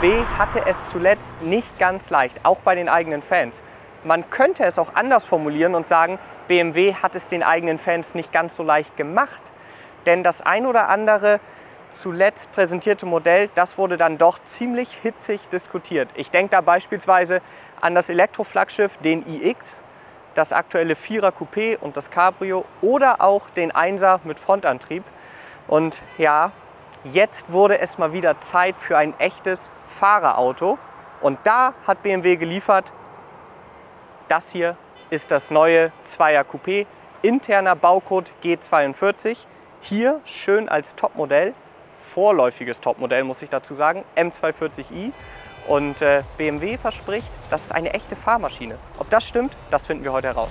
BMW hatte es zuletzt nicht ganz leicht, auch bei den eigenen Fans. Man könnte es auch anders formulieren und sagen, BMW hat es den eigenen Fans nicht ganz so leicht gemacht. Denn das ein oder andere zuletzt präsentierte Modell, das wurde dann doch ziemlich hitzig diskutiert. Ich denke da beispielsweise an das Elektroflaggschiff, den iX, das aktuelle 4er Coupé und das Cabrio oder auch den 1er mit Frontantrieb. Und ja, jetzt wurde es mal wieder Zeit für ein echtes Fahrerauto. Und da hat BMW geliefert. Das hier ist das neue 2er Coupé, interner Baucode G42. Hier schön als Topmodell, vorläufiges Topmodell muss ich dazu sagen, M240i. Und äh, BMW verspricht, das ist eine echte Fahrmaschine. Ob das stimmt, das finden wir heute heraus.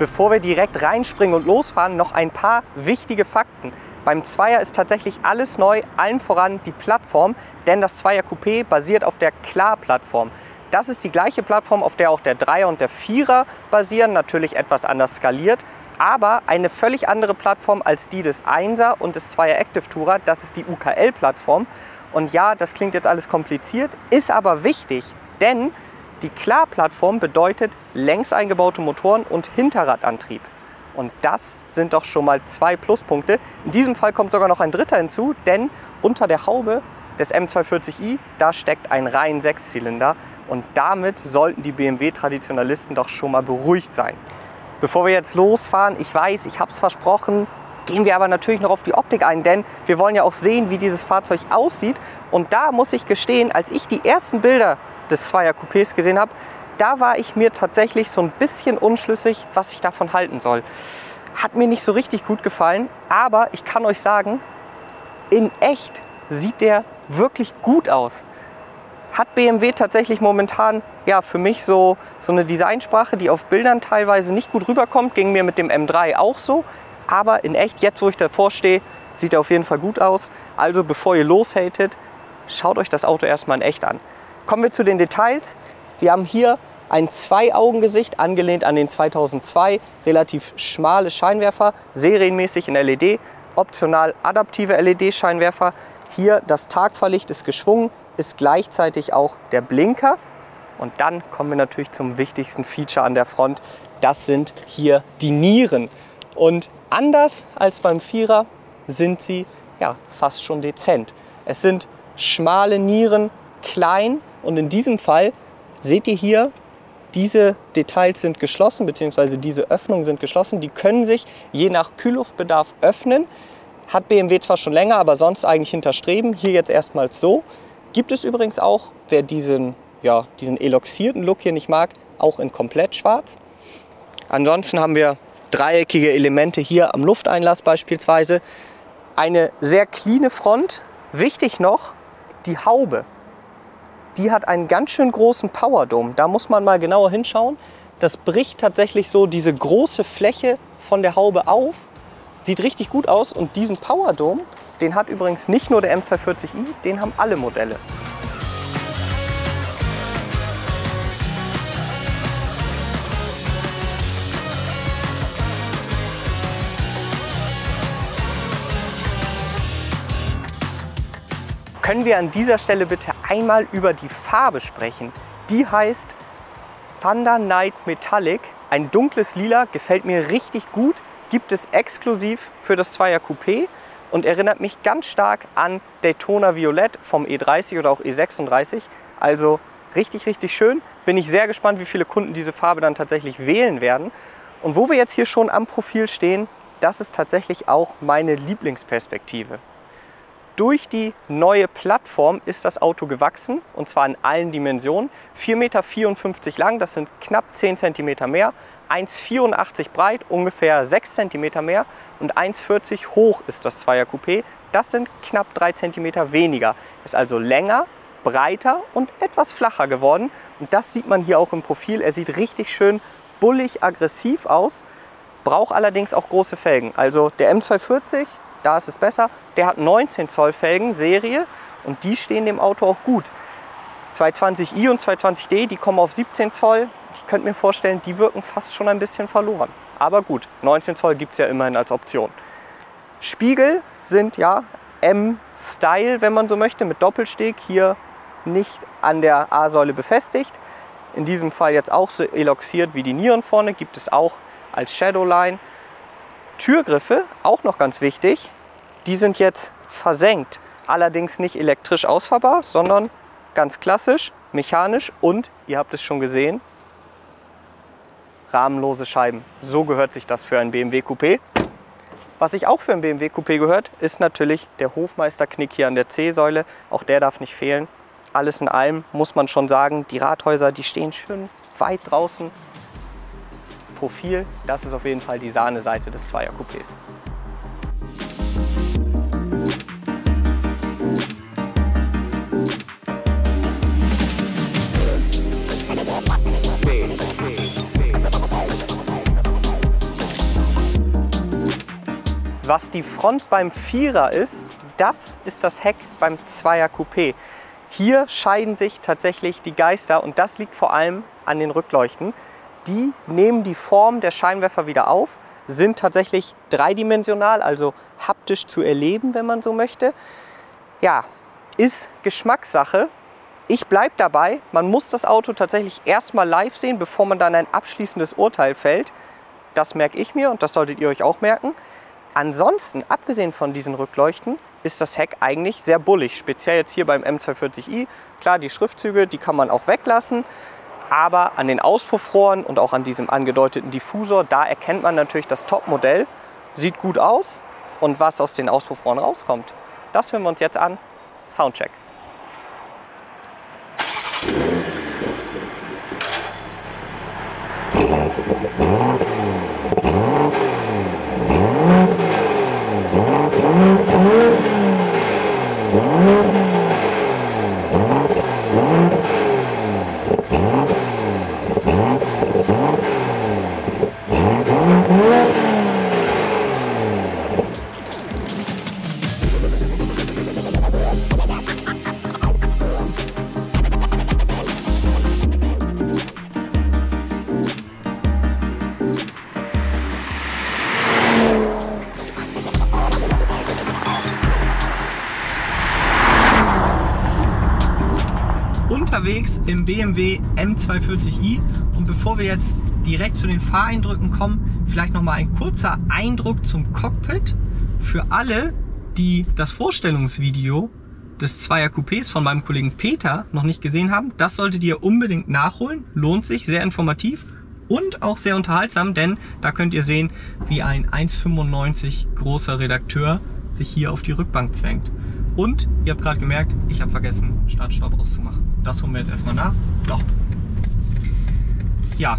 Bevor wir direkt reinspringen und losfahren, noch ein paar wichtige Fakten. Beim Zweier ist tatsächlich alles neu, allen voran die Plattform, denn das Zweier Coupé basiert auf der Klar-Plattform. Das ist die gleiche Plattform, auf der auch der Dreier und der Vierer basieren, natürlich etwas anders skaliert, aber eine völlig andere Plattform als die des 1er und des 2er Active Tourer, das ist die UKL-Plattform. Und ja, das klingt jetzt alles kompliziert, ist aber wichtig, denn die Klar-Plattform bedeutet längs eingebaute Motoren und Hinterradantrieb. Und das sind doch schon mal zwei Pluspunkte. In diesem Fall kommt sogar noch ein dritter hinzu, denn unter der Haube des M240i, da steckt ein rein Sechszylinder und damit sollten die BMW-Traditionalisten doch schon mal beruhigt sein. Bevor wir jetzt losfahren, ich weiß, ich habe es versprochen, gehen wir aber natürlich noch auf die Optik ein, denn wir wollen ja auch sehen, wie dieses Fahrzeug aussieht. Und da muss ich gestehen, als ich die ersten Bilder des Zweier Coupés gesehen habe, da war ich mir tatsächlich so ein bisschen unschlüssig, was ich davon halten soll. Hat mir nicht so richtig gut gefallen, aber ich kann euch sagen, in echt sieht der wirklich gut aus. Hat BMW tatsächlich momentan ja, für mich so, so eine Designsprache, die auf Bildern teilweise nicht gut rüberkommt, ging mir mit dem M3 auch so. Aber in echt, jetzt wo ich davor stehe, sieht er auf jeden Fall gut aus. Also bevor ihr loshatet, schaut euch das Auto erstmal in echt an. Kommen wir zu den Details. Wir haben hier ein Zwei-Augen-Gesicht, angelehnt an den 2002, relativ schmale Scheinwerfer, serienmäßig in LED, optional adaptive LED-Scheinwerfer. Hier das Tagfahrlicht ist geschwungen, ist gleichzeitig auch der Blinker. Und dann kommen wir natürlich zum wichtigsten Feature an der Front. Das sind hier die Nieren. Und anders als beim Vierer sind sie ja, fast schon dezent. Es sind schmale Nieren, klein und in diesem Fall seht ihr hier, diese Details sind geschlossen, beziehungsweise diese Öffnungen sind geschlossen. Die können sich je nach Kühlluftbedarf öffnen. Hat BMW zwar schon länger, aber sonst eigentlich hinterstreben. Hier jetzt erstmals so. Gibt es übrigens auch, wer diesen, ja, diesen eloxierten Look hier nicht mag, auch in komplett schwarz. Ansonsten haben wir dreieckige Elemente hier am Lufteinlass beispielsweise. Eine sehr cleane Front. Wichtig noch, die Haube die hat einen ganz schön großen Powerdome. Da muss man mal genauer hinschauen. Das bricht tatsächlich so diese große Fläche von der Haube auf. Sieht richtig gut aus und diesen Powerdome, den hat übrigens nicht nur der M240i, den haben alle Modelle. Können wir an dieser Stelle bitte einmal über die Farbe sprechen. Die heißt Thunder Night Metallic. Ein dunkles Lila, gefällt mir richtig gut, gibt es exklusiv für das Zweier Coupé und erinnert mich ganz stark an Daytona Violett vom E30 oder auch E36. Also richtig, richtig schön. Bin ich sehr gespannt, wie viele Kunden diese Farbe dann tatsächlich wählen werden. Und wo wir jetzt hier schon am Profil stehen, das ist tatsächlich auch meine Lieblingsperspektive. Durch die neue Plattform ist das Auto gewachsen und zwar in allen Dimensionen. 4,54 Meter lang, das sind knapp 10 cm mehr. 1,84 breit, ungefähr 6 cm mehr und 1,40 hoch ist das Zweier Coupé. Das sind knapp 3 cm weniger. Ist also länger, breiter und etwas flacher geworden. Und das sieht man hier auch im Profil. Er sieht richtig schön bullig, aggressiv aus, braucht allerdings auch große Felgen. Also der M240 da ist es besser. Der hat 19 Zoll Felgen, Serie, und die stehen dem Auto auch gut. 220i und 220d, die kommen auf 17 Zoll. Ich könnte mir vorstellen, die wirken fast schon ein bisschen verloren. Aber gut, 19 Zoll gibt es ja immerhin als Option. Spiegel sind ja M-Style, wenn man so möchte, mit Doppelsteg. Hier nicht an der A-Säule befestigt. In diesem Fall jetzt auch so eloxiert wie die Nieren vorne, gibt es auch als Shadowline. Türgriffe, auch noch ganz wichtig, die sind jetzt versenkt. Allerdings nicht elektrisch ausfahrbar, sondern ganz klassisch, mechanisch und, ihr habt es schon gesehen, rahmenlose Scheiben. So gehört sich das für ein BMW Coupé. Was sich auch für ein BMW Coupé gehört, ist natürlich der Hofmeisterknick hier an der C-Säule. Auch der darf nicht fehlen. Alles in allem muss man schon sagen, die Rathäuser, die stehen schön weit draußen. Profil, das ist auf jeden Fall die Sahneseite des Zweier-Coupés. Was die Front beim Vierer ist, das ist das Heck beim Zweier Coupé. Hier scheiden sich tatsächlich die Geister und das liegt vor allem an den Rückleuchten. Die nehmen die Form der Scheinwerfer wieder auf, sind tatsächlich dreidimensional, also haptisch zu erleben, wenn man so möchte. Ja, ist Geschmackssache. Ich bleibe dabei, man muss das Auto tatsächlich erstmal live sehen, bevor man dann ein abschließendes Urteil fällt. Das merke ich mir und das solltet ihr euch auch merken. Ansonsten, abgesehen von diesen Rückleuchten, ist das Heck eigentlich sehr bullig. Speziell jetzt hier beim M240i. Klar, die Schriftzüge, die kann man auch weglassen. Aber an den Auspuffrohren und auch an diesem angedeuteten Diffusor, da erkennt man natürlich das Topmodell. Sieht gut aus. Und was aus den Auspuffrohren rauskommt, das hören wir uns jetzt an. Soundcheck. Unterwegs im BMW M240i und bevor wir jetzt direkt zu den Fahreindrücken kommen, vielleicht noch mal ein kurzer Eindruck zum Cockpit für alle, die das Vorstellungsvideo des Zweier Coupés von meinem Kollegen Peter noch nicht gesehen haben. Das solltet ihr unbedingt nachholen, lohnt sich, sehr informativ und auch sehr unterhaltsam, denn da könnt ihr sehen, wie ein 1,95 großer Redakteur sich hier auf die Rückbank zwängt. Und ihr habt gerade gemerkt, ich habe vergessen, Startstaub auszumachen. Das holen wir jetzt erstmal nach. So. Ja,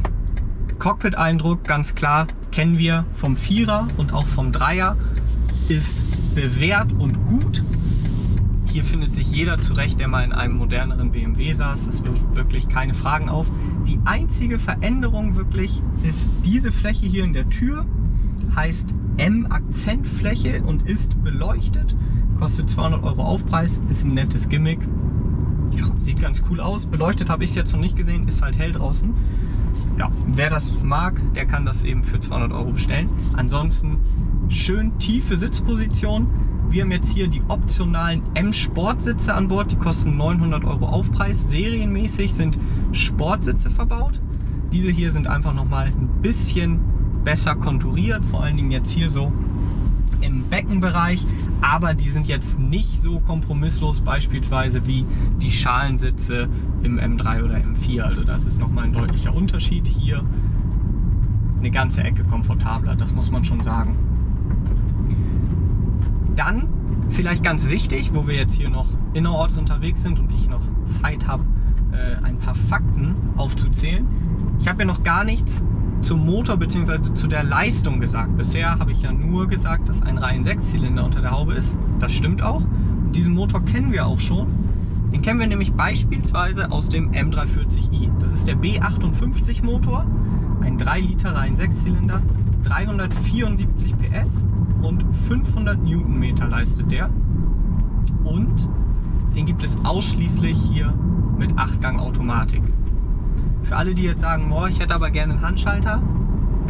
Cockpit-Eindruck ganz klar kennen wir vom Vierer und auch vom Dreier. Ist bewährt und gut. Hier findet sich jeder zurecht, der mal in einem moderneren BMW saß. Es wirft wirklich keine Fragen auf. Die einzige Veränderung wirklich ist diese Fläche hier in der Tür. Heißt M-Akzentfläche und ist beleuchtet. Kostet 200 Euro Aufpreis. Ist ein nettes Gimmick ja, sieht ganz cool aus. Beleuchtet habe ich es jetzt noch nicht gesehen, ist halt hell draußen. Ja, wer das mag, der kann das eben für 200 Euro bestellen. Ansonsten schön tiefe Sitzposition. Wir haben jetzt hier die optionalen M-Sportsitze an Bord. Die kosten 900 Euro Aufpreis. Serienmäßig sind Sportsitze verbaut. Diese hier sind einfach nochmal ein bisschen besser konturiert. Vor allen Dingen jetzt hier so im Beckenbereich, aber die sind jetzt nicht so kompromisslos beispielsweise wie die Schalensitze im M3 oder M4. Also das ist nochmal ein deutlicher Unterschied. Hier eine ganze Ecke komfortabler, das muss man schon sagen. Dann vielleicht ganz wichtig, wo wir jetzt hier noch innerorts unterwegs sind und ich noch Zeit habe, äh, ein paar Fakten aufzuzählen. Ich habe ja noch gar nichts zum Motor bzw. zu der Leistung gesagt. Bisher habe ich ja nur gesagt, dass ein Reihen 6 Zylinder unter der Haube ist. Das stimmt auch. Und diesen Motor kennen wir auch schon. Den kennen wir nämlich beispielsweise aus dem M340i. Das ist der B58 Motor, ein 3 Liter Reihen 6 Zylinder, 374 PS und 500 Newtonmeter leistet der. Und den gibt es ausschließlich hier mit 8-Gang-Automatik. Für alle, die jetzt sagen, boah, ich hätte aber gerne einen Handschalter,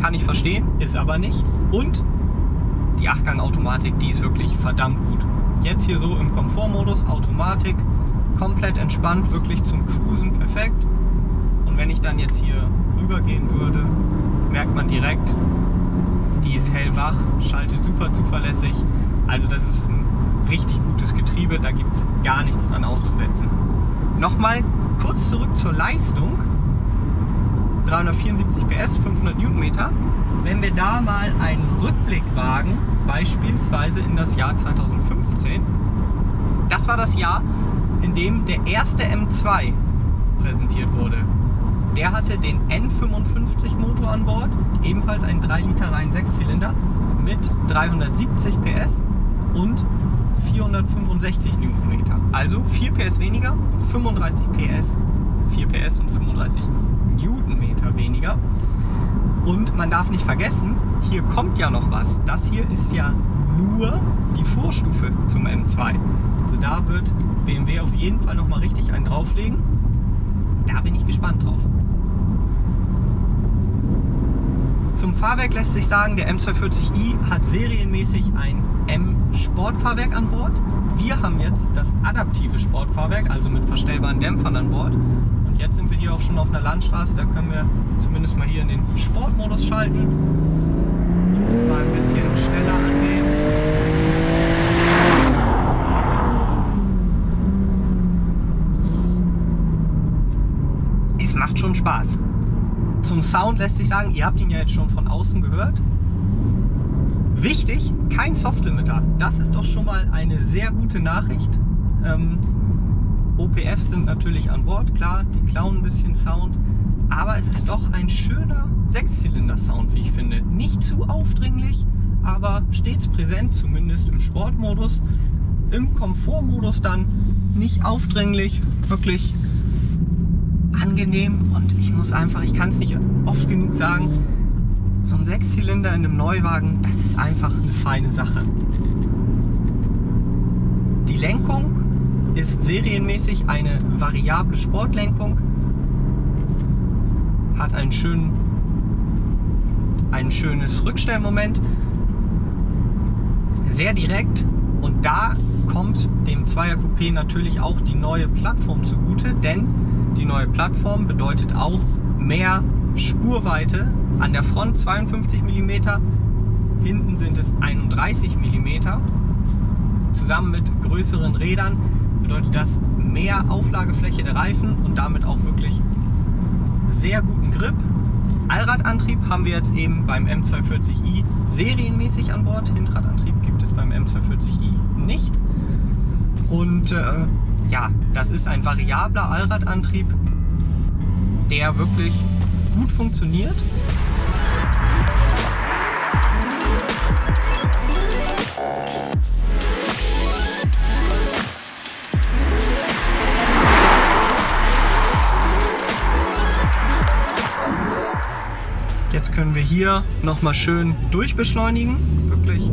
kann ich verstehen, ist aber nicht. Und die 8-Gang-Automatik, die ist wirklich verdammt gut. Jetzt hier so im Komfortmodus, Automatik, komplett entspannt, wirklich zum Cruisen perfekt. Und wenn ich dann jetzt hier rübergehen würde, merkt man direkt, die ist hellwach, schaltet super zuverlässig. Also das ist ein richtig gutes Getriebe, da gibt es gar nichts dran auszusetzen. Nochmal kurz zurück zur Leistung. 374 PS, 500 Newtonmeter. Wenn wir da mal einen Rückblick wagen, beispielsweise in das Jahr 2015, das war das Jahr, in dem der erste M2 präsentiert wurde. Der hatte den N55 Motor an Bord, ebenfalls ein 3 Liter rein 6 Zylinder mit 370 PS und 465 Newtonmeter. Also 4 PS weniger und 35 PS. 4 PS und 35 Newtonmeter weniger. Und man darf nicht vergessen, hier kommt ja noch was. Das hier ist ja nur die Vorstufe zum M2. Also da wird BMW auf jeden Fall noch mal richtig einen drauflegen. Da bin ich gespannt drauf. Zum Fahrwerk lässt sich sagen, der M240i hat serienmäßig ein M-Sportfahrwerk an Bord. Wir haben jetzt das adaptive Sportfahrwerk, also mit verstellbaren Dämpfern an Bord. Jetzt sind wir hier auch schon auf einer Landstraße, da können wir zumindest mal hier in den Sportmodus schalten. Und mal ein bisschen schneller angehen. Es macht schon Spaß. Zum Sound lässt sich sagen, ihr habt ihn ja jetzt schon von außen gehört. Wichtig, kein Softlimiter. Das ist doch schon mal eine sehr gute Nachricht. Ähm, OPFs sind natürlich an Bord, klar, die klauen ein bisschen Sound. Aber es ist doch ein schöner Sechszylinder-Sound, wie ich finde. Nicht zu aufdringlich, aber stets präsent, zumindest im Sportmodus. Im Komfortmodus dann nicht aufdringlich, wirklich angenehm und ich muss einfach, ich kann es nicht oft genug sagen, so ein Sechszylinder in einem Neuwagen, das ist einfach eine feine Sache. Die Lenkung ist serienmäßig eine variable Sportlenkung, hat einen schönen, ein schönes Rückstellmoment, sehr direkt und da kommt dem Zweier Coupé natürlich auch die neue Plattform zugute, denn die neue Plattform bedeutet auch mehr Spurweite. An der Front 52 mm, hinten sind es 31 mm. Zusammen mit größeren Rädern bedeutet das mehr Auflagefläche der Reifen und damit auch wirklich sehr guten Grip. Allradantrieb haben wir jetzt eben beim M240i serienmäßig an Bord. Hinterradantrieb gibt es beim M240i nicht. Und äh, ja, das ist ein variabler Allradantrieb, der wirklich gut funktioniert. Jetzt können wir hier nochmal schön durchbeschleunigen. Wirklich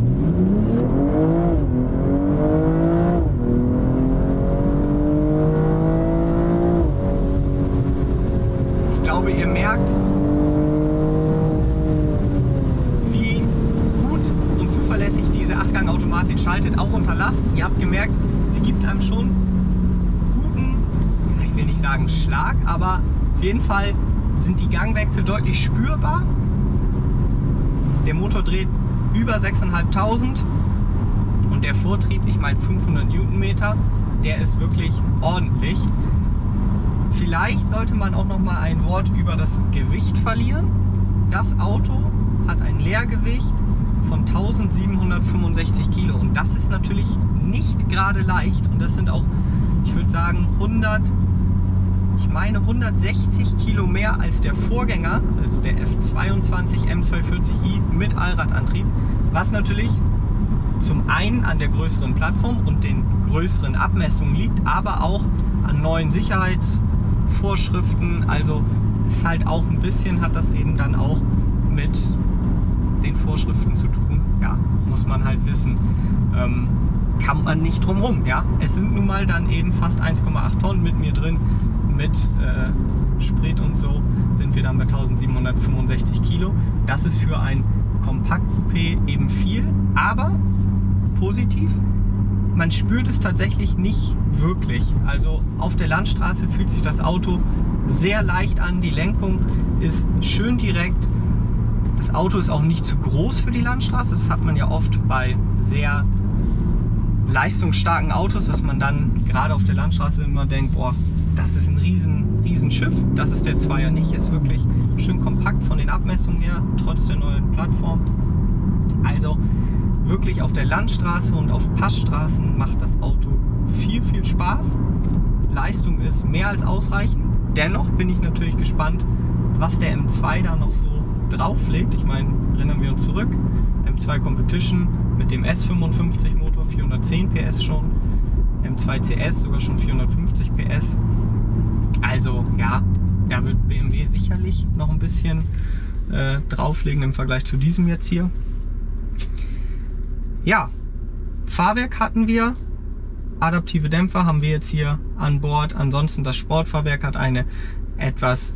glaube, ihr merkt, wie gut und zuverlässig diese 8-Gang-Automatik schaltet, auch unter Last. Ihr habt gemerkt, sie gibt einem schon guten, ich will nicht sagen Schlag, aber auf jeden Fall sind die Gangwechsel deutlich spürbar. Der Motor dreht über 6.500 und der Vortrieb, ich meine 500 Newtonmeter, der ist wirklich ordentlich. Vielleicht sollte man auch noch mal ein Wort über das Gewicht verlieren. Das Auto hat ein Leergewicht von 1765 Kilo und das ist natürlich nicht gerade leicht und das sind auch, ich würde sagen, 100, ich meine 160 Kilo mehr als der Vorgänger, also der F22 M240i mit Allradantrieb, was natürlich zum einen an der größeren Plattform und den größeren Abmessungen liegt, aber auch an neuen Sicherheits- Vorschriften. Also ist halt auch ein bisschen, hat das eben dann auch mit den Vorschriften zu tun. ja, muss man halt wissen. Ähm, kann man nicht drum rum. Ja? Es sind nun mal dann eben fast 1,8 Tonnen mit mir drin. Mit äh, Sprit und so sind wir dann bei 1765 Kilo. Das ist für ein Kompakt-Coupé eben viel, aber positiv, man spürt es tatsächlich nicht wirklich. Also auf der Landstraße fühlt sich das Auto sehr leicht an. Die Lenkung ist schön direkt. Das Auto ist auch nicht zu groß für die Landstraße. Das hat man ja oft bei sehr leistungsstarken Autos, dass man dann gerade auf der Landstraße immer denkt, boah, das ist ein riesen, riesen Schiff. Das ist der Zweier nicht. Ist wirklich schön kompakt von den Abmessungen her, trotz der neuen Plattform. Also wirklich auf der Landstraße und auf Passstraßen macht das Auto viel, viel Spaß. Leistung ist mehr als ausreichend. Dennoch bin ich natürlich gespannt, was der M2 da noch so drauflegt. Ich meine, erinnern wir uns zurück, M2 Competition mit dem S55 Motor, 410 PS schon, M2 CS sogar schon 450 PS. Also ja, da wird BMW sicherlich noch ein bisschen äh, drauflegen im Vergleich zu diesem jetzt hier. Ja, Fahrwerk hatten wir, adaptive Dämpfer haben wir jetzt hier an Bord. Ansonsten das Sportfahrwerk hat eine etwas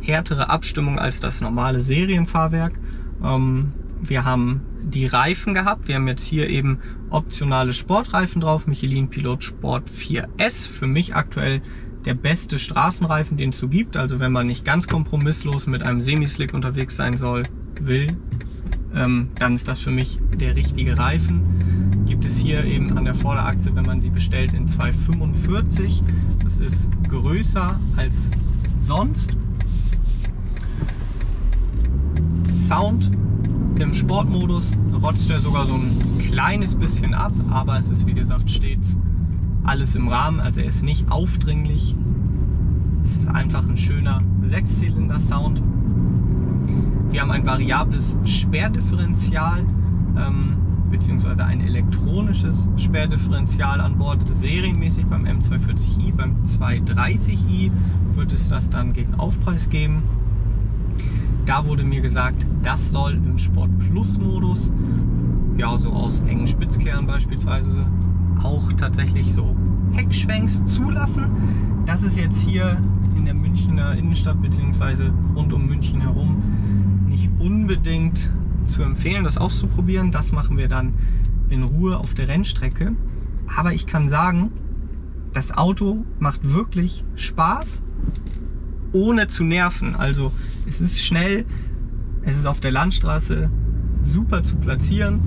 härtere Abstimmung als das normale Serienfahrwerk. Ähm, wir haben die Reifen gehabt. Wir haben jetzt hier eben optionale Sportreifen drauf. Michelin Pilot Sport 4S. Für mich aktuell der beste Straßenreifen, den es so gibt. Also wenn man nicht ganz kompromisslos mit einem Semislick unterwegs sein soll, will, ähm, dann ist das für mich der richtige Reifen. Gibt es hier eben an der Vorderachse, wenn man sie bestellt, in 245. Das ist größer als sonst. Sound im Sportmodus rotzt er sogar so ein kleines bisschen ab, aber es ist wie gesagt stets alles im Rahmen, also er ist nicht aufdringlich. Es ist einfach ein schöner Sechszylinder-Sound. Wir haben ein variables Sperrdifferential ähm, beziehungsweise ein elektronisches Sperrdifferential an Bord. Serienmäßig beim M240i, beim 230i wird es das dann gegen Aufpreis geben. Da wurde mir gesagt, das soll im Sport Plus Modus, ja so aus engen Spitzkehren beispielsweise, auch tatsächlich so Heckschwenks zulassen. Das ist jetzt hier in der Münchner Innenstadt bzw. rund um München herum nicht unbedingt zu empfehlen, das auszuprobieren. Das machen wir dann in Ruhe auf der Rennstrecke. Aber ich kann sagen, das Auto macht wirklich Spaß ohne zu nerven. Also es ist schnell, es ist auf der Landstraße super zu platzieren.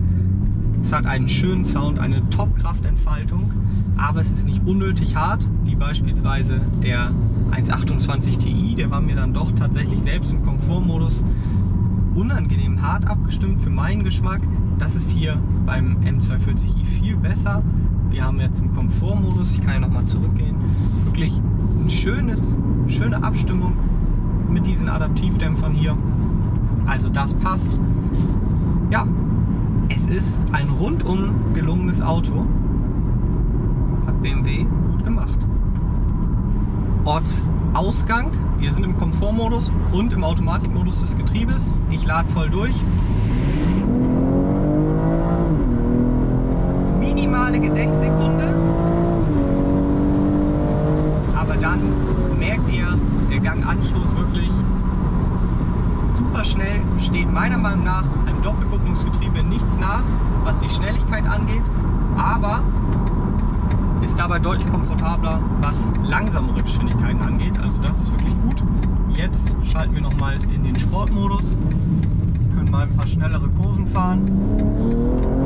Es hat einen schönen Sound, eine Top-Kraftentfaltung, aber es ist nicht unnötig hart, wie beispielsweise der 128 Ti. Der war mir dann doch tatsächlich selbst im Komfortmodus unangenehm hart abgestimmt für meinen Geschmack. Das ist hier beim M240i viel besser. Wir haben jetzt im Komfortmodus, ich kann ja nochmal zurückgehen, wirklich ein schönes, schöne Abstimmung mit diesen Adaptivdämpfern hier. Also das passt. Ja, es ist ein rundum gelungenes Auto. Hat BMW gut gemacht. Ortsausgang. Wir sind im Komfortmodus und im Automatikmodus des Getriebes. Ich lade voll durch. Minimale Gedenksekunde. Aber dann merkt ihr, der Ganganschluss wirklich super schnell, steht meiner Meinung nach einem Doppelkupplungsgetriebe nichts nach, was die Schnelligkeit angeht, aber ist dabei deutlich komfortabler, was langsamere Geschwindigkeiten angeht. Also das ist wirklich gut. Jetzt schalten wir nochmal in den Sportmodus. Wir können mal ein paar schnellere Kurven fahren.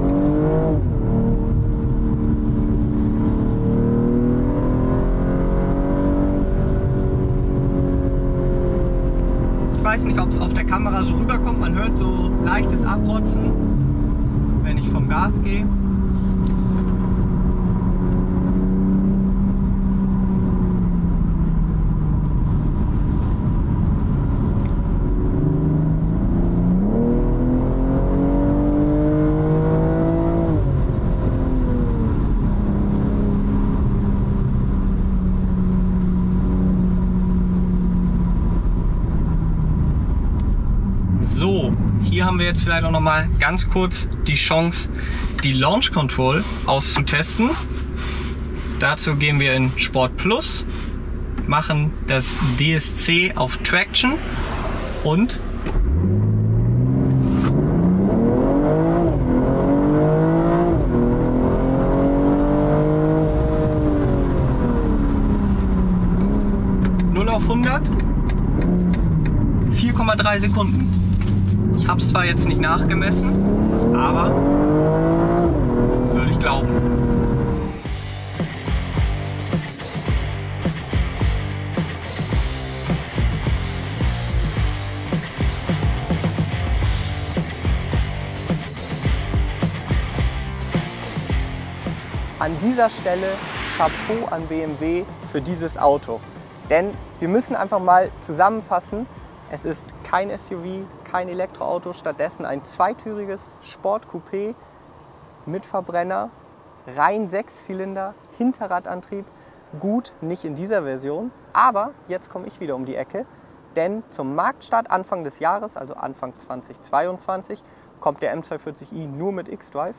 Weiß nicht, ob es auf der Kamera so rüberkommt. Man hört so leichtes Abrotzen, wenn ich vom Gas gehe. Haben wir jetzt vielleicht auch noch mal ganz kurz die Chance, die Launch Control auszutesten. Dazu gehen wir in Sport Plus, machen das DSC auf Traction und auf 100 4,3 Sekunden. Ich habe es zwar jetzt nicht nachgemessen, aber würde ich glauben. An dieser Stelle Chapeau an BMW für dieses Auto. Denn wir müssen einfach mal zusammenfassen, es ist kein SUV, kein Elektroauto, stattdessen ein zweitüriges Sportcoupé mit Verbrenner, rein Sechszylinder, Hinterradantrieb. Gut, nicht in dieser Version, aber jetzt komme ich wieder um die Ecke, denn zum Marktstart Anfang des Jahres, also Anfang 2022, kommt der M240i nur mit X-Drive,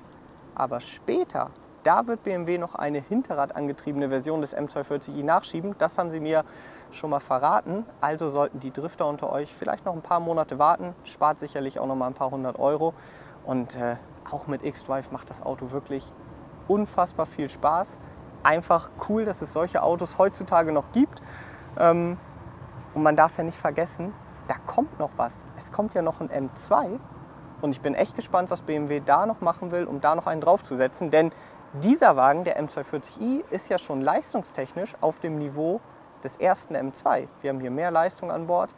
aber später da wird BMW noch eine hinterradangetriebene Version des M240i nachschieben. Das haben sie mir schon mal verraten. Also sollten die Drifter unter euch vielleicht noch ein paar Monate warten. Spart sicherlich auch noch mal ein paar hundert Euro. Und äh, auch mit X-Drive macht das Auto wirklich unfassbar viel Spaß. Einfach cool, dass es solche Autos heutzutage noch gibt. Ähm, und man darf ja nicht vergessen, da kommt noch was. Es kommt ja noch ein M2 und ich bin echt gespannt, was BMW da noch machen will, um da noch einen draufzusetzen. Denn dieser Wagen, der M240i, ist ja schon leistungstechnisch auf dem Niveau des ersten M2. Wir haben hier mehr Leistung an Bord.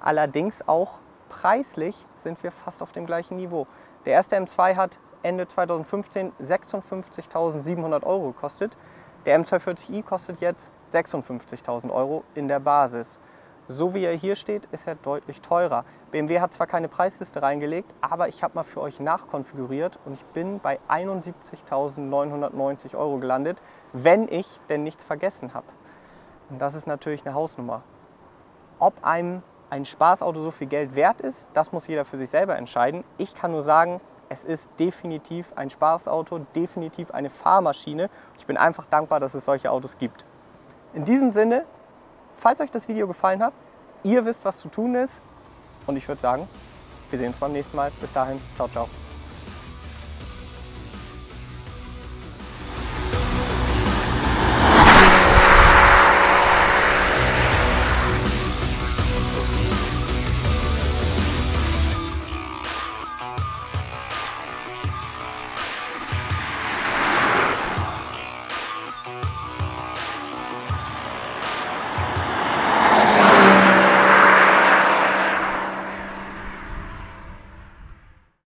Allerdings auch preislich sind wir fast auf dem gleichen Niveau. Der erste M2 hat Ende 2015 56.700 Euro gekostet. Der M240i kostet jetzt 56.000 Euro in der Basis. So wie er hier steht, ist er deutlich teurer. BMW hat zwar keine Preisliste reingelegt, aber ich habe mal für euch nachkonfiguriert und ich bin bei 71.990 Euro gelandet, wenn ich denn nichts vergessen habe. Und das ist natürlich eine Hausnummer. Ob einem ein Spaßauto so viel Geld wert ist, das muss jeder für sich selber entscheiden. Ich kann nur sagen, es ist definitiv ein Spaßauto, definitiv eine Fahrmaschine. Ich bin einfach dankbar, dass es solche Autos gibt. In diesem Sinne Falls euch das Video gefallen hat, ihr wisst, was zu tun ist. Und ich würde sagen, wir sehen uns beim nächsten Mal. Bis dahin, ciao, ciao.